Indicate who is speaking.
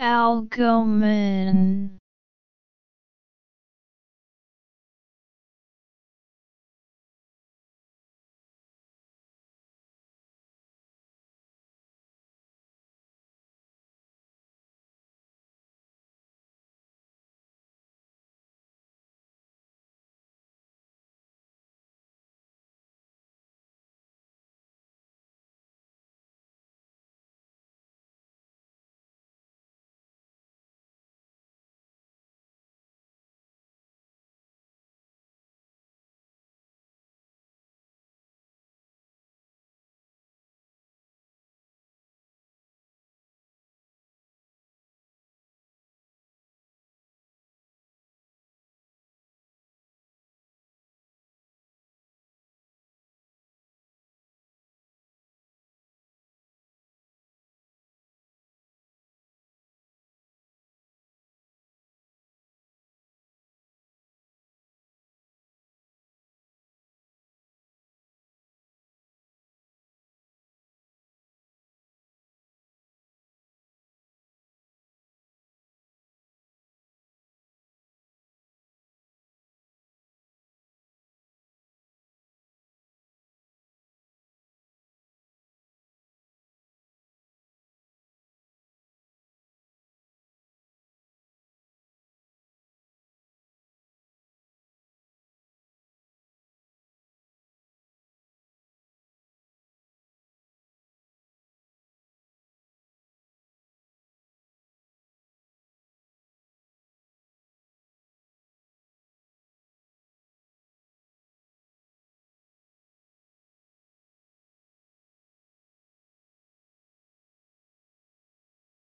Speaker 1: Algoman.